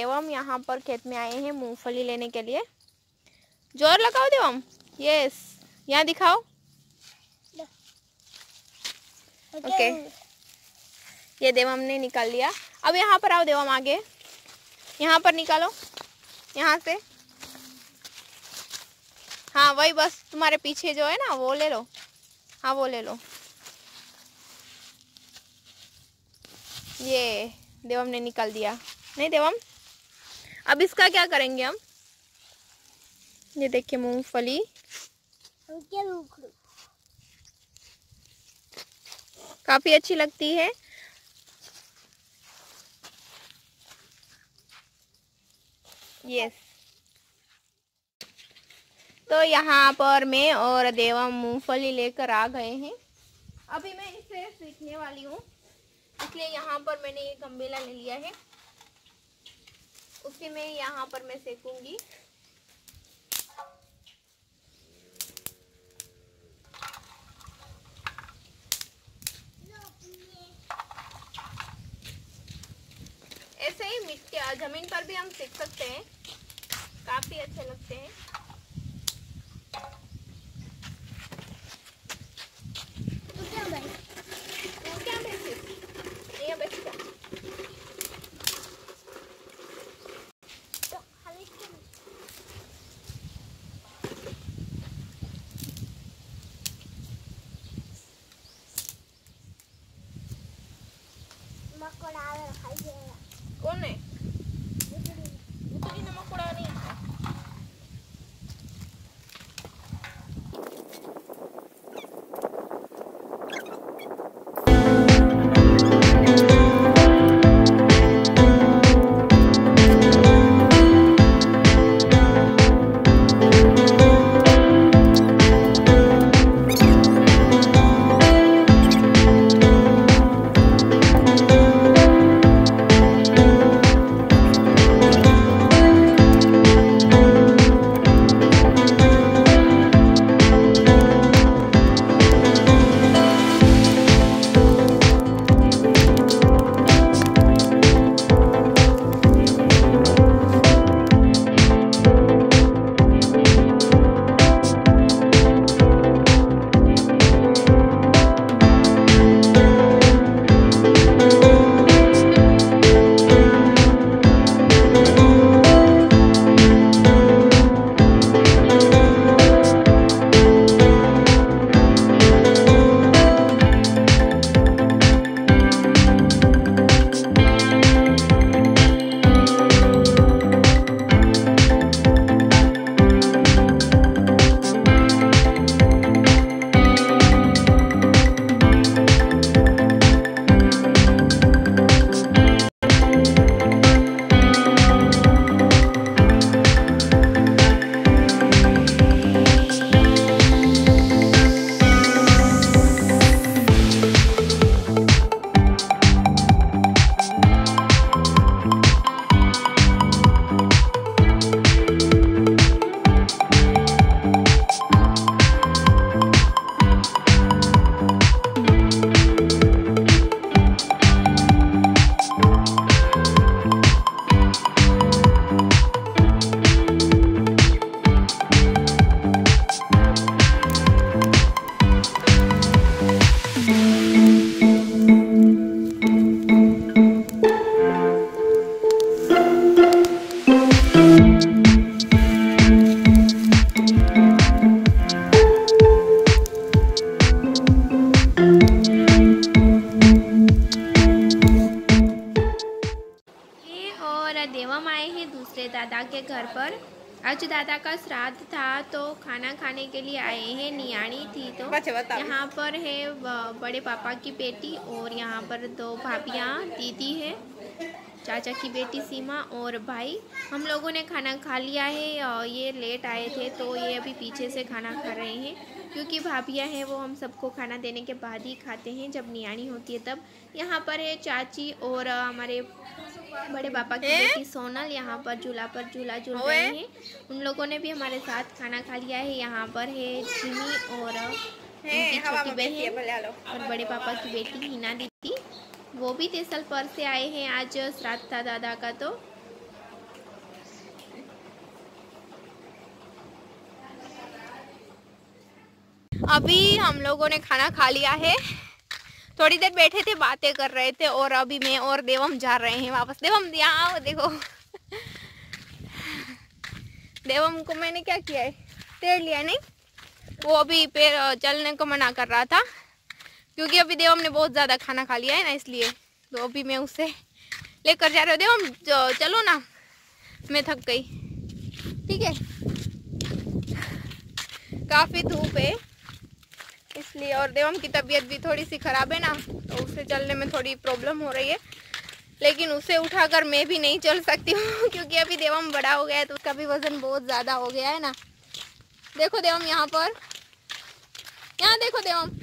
देवम यहाँ पर खेत में आए हैं मूंगफली लेने के लिए। ज़ोर लगाओ देवम यस यहाँ दिखाओ। ओके ये देवम ने निकाल लिया। अब यहाँ पर आओ देवम आगे। यहाँ पर निकालो। यहाँ से। हाँ वही बस तुम्हारे पीछे जो है ना, वो ले लो। हाँ वो ले लो। ये देवम ने निकाल दिया। नहीं देवम अब इसका क्या करेंगे हम? ये देखिए मूंगफली। काफ़ी अच्छी लगती है। यस तो यहाँ पर मैं और देवा मूंगफली लेकर आ गए हैं। अभी मैं इसे सीखने वाली हूँ। इसलिए यहाँ पर मैंने ये गम्बेला ले लिया है। उसी में यहाँ पर मैं सेकूँगी। ऐसे ही मिट्टी, ज़मीन पर भी हम सीख सकते हैं। काफ़ी अच्छे लगते हैं। 我拿了个海 दादा के घर पर। आज दादा का श्राद्ध था तो खाना खाने के लिए आए हैं। नियाणी थी तो यहाँ पर है बड़े पापा की बेटी और यहाँ पर दो भाभियाँ दीदी है। चाचा की बेटी सीमा और भाई। हम लोगों ने खाना खा लिया है और ये लेट आए थे तो ये अभी पीछे से खाना खा रहे हैं। क्योंकि भाभियाँ हैं वो हम सबको खाना देने के बाद ही खाते हैं जब नियाणी होती है तब। यहाँ पर है चाची और हमारे बड़े पापा की बेटी सोनल यहाँ पर झूला पर झूला झूल रहे हैं। उन लोगों ने भी हमारे साथ खाना खा लिया है। यहाँ पर है जिमी और छोटी बहन और बड़े पापा की बेटी हिना दीदी। वो भी तेसलपर से आए हैं आज श्राद्धा था दादा का तो। अभी हम लोगों ने खाना खा लिया है। थोड़ी देर बैठे थे, बातें कर रहे थे और अभी मैं और देवम जा रहे हैं वापस। देवम, यहाँ आओ देखो। देवम को मैंने क्या किया है? तैर लिया नहीं? वो अभी पैर चलने को मना कर रहा था। क्योंकि अभी देवम ने बहुत ज़्यादा खाना खा लिया है ना, इसलिए। तो अभी मैं उसे लेकर जा रहे हो। देवम चलो ना। मैं थक गई। ठीक है? काफ़ी धूप है। इसलिए और देवम की तबीयत भी थोड़ी सी ख़राब है ना तो उसे चलने में थोड़ी प्रॉब्लम हो रही है। लेकिन उसे उठाकर मैं भी नहीं चल सकती हूँ, क्योंकि अभी देवम बड़ा हो गया है तो उसका भी वज़न बहुत ज़्यादा हो गया है ना। देखो देवम यहाँ पर। यहाँ देखो देवम